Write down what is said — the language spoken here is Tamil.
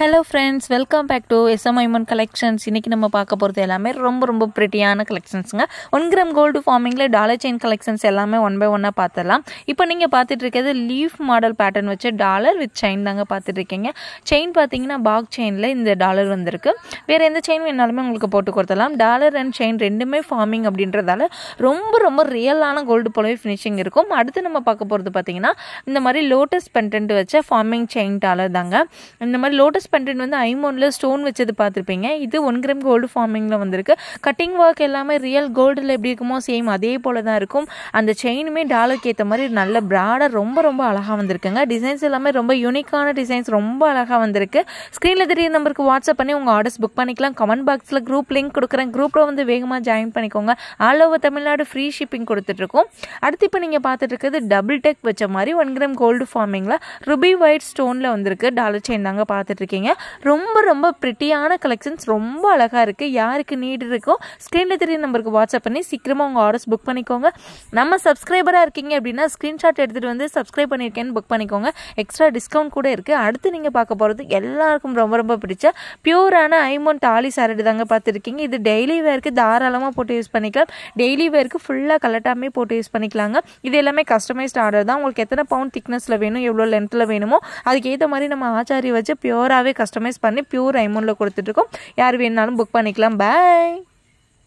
Hello friends welcome back to எஸ்எம்ஐமன் collections இன்றைக்கி நம்ம பார்க்க போகிறது எல்லாமே ரொம்ப ரொம்ப ப்ரிட்டியான கலெக்ஷன்ஸுங்க ஒன் கிராம் கோல்டு ஃபார்மிங்கில் டாலர் செயின் கலெக்ஷன்ஸ் எல்லாமே ஒன் பை ஒன்னாக பார்த்துடலாம். இப்போ நீங்கள் பார்த்துட்டு இருக்கிறது லீஃப் மாடல் பேட்டர்ன் வச்சு டாலர் வித் செயின் தாங்க பார்த்துட்டு இருக்கீங்க. செயின் பார்த்தீங்கன்னா பாக் செயினில் இந்த டாலர் வந்திருக்கு. வேறு எந்த செயின் வேணாலுமே உங்களுக்கு போட்டு கொடுத்தலாம் டாலர் அண்ட் செயின் ரெண்டுமே ஃபார்மிங் அப்படின்றதால ரொம்ப ரொம்ப ரியலான கோல்டு போலவே ஃபினிஷிங் இருக்கும். அடுத்து நம்ம பார்க்க போகிறது பார்த்தீங்கன்னா இந்த மாதிரி லோட்டஸ் பென்டென்ட் வச்ச ஃபார்மிங் செயின் டாலர் தாங்க. இந்த மாதிரி லோட்டஸ் பென்டென்ட் வந்து ஐமோனில் ஸ்டோன் வச்சது பார்த்துருப்பீங்க. இது ஒன் கிராம் கோல்டு ஃபார்மிங்கில் வந்திருக்கு. கட்டிங் ஒர்க் எல்லாமே ரியல் கோல்டில் எப்படி இருக்குமோ சேம் அதே போல் தான் இருக்கும். அந்த செயினுமே டாலருக்கு ஏற்ற மாதிரி நல்ல ப்ராடாக ரொம்ப ரொம்ப அழகாக வந்திருக்குங்க. டிசைன்ஸ் எல்லாமே ரொம்ப யூனிக்கான டிசைன்ஸ் ரொம்ப அழகாக வந்திருக்கு. ஸ்க்ரீனில் தெரிய நம்பருக்கு வாட்ஸ்அப் பண்ணி உங்கள் ஆர்டர்ஸ் புக் பண்ணிக்கலாம். கமெண்ட் பாக்ஸில் குரூப் லிங்க் கொடுக்குறேன். குரூப்பில் வந்து வேகமாக ஜாயின் பண்ணிக்கோங்க. All over Tamil Nadu free shipping கொடுத்துட்ருக்கோம். அடுத்து இப்போ நீங்கள் பார்த்துட்டு இருக்கிறது டபுள் டெக் வச்ச மாதிரி ஒன் கிராம் கோல்டு ஃபார்மிங்கில் ருபி ஒயிட் ஸ்டோனில் வந்திருக்கு. டாலர் செயின் தாங்க பார்த்துட்டு இருக்கீங்க ரொம்ப ரொம்ப ப்ரிட்டியான கலெக்ஷன்ஸ் ரொம்ப அழகாக இருக்குது யாருக்கு நீட் இருக்கோ ஸ்க்ரீனில் தெரிய நம்பருக்கு வாட்ஸ்அப் பண்ணி சீக்கிரமாக உங்கள் ஆர்டர்ஸ் புக் பண்ணிக்கோங்க. நம்ம சப்ஸ்கிரைபராக இருக்கீங்க அப்படின்னா ஸ்க்ரீன்ஷாட் எடுத்துகிட்டு வந்து சப்ஸ்கிரைப் பண்ணியிருக்கேன்னு புக் பண்ணிக்கோங்க. எக்ஸ்ட்ரா டிஸ்கவுண்ட் கூட இருக்குது அடுத்து நீங்கள் பார்க்க போகிறது எல்லாருக்கும் ரொம்ப ரொம்ப பிடிச்ச பியூரான ஐமோன் தாலி சாரடு தாங்க பார்த்துருக்கீங்க. இது டெய்லி வேருக்கு தாராளமாக போட்டு யூஸ் பண்ணிக்கலாம். டெய்லி வேருக்கு ஃபுல்லாக கலட்டாமே போட்டு யூஸ் பண்ணிக்கலாங்க. இது எல்லாமே கஸ்டமைஸ்ட் ஆர்டர் தான். உங்களுக்கு எத்தனை பவுண்ட் திக்னஸில் வேணும் எவ்வளோ லென்த்தில் வேணுமோ அதுக்கு ஏற்ற மாதிரி நம்ம ஆச்சாரி வச்சு பியூராகவே கஸ்டமைஸ் பண்ணி பியூர் ஐமோனில் கொடுத்துட்ருக்கோம் யார் வேணாலும் புக் பண்ணிக்கலாம். பாய்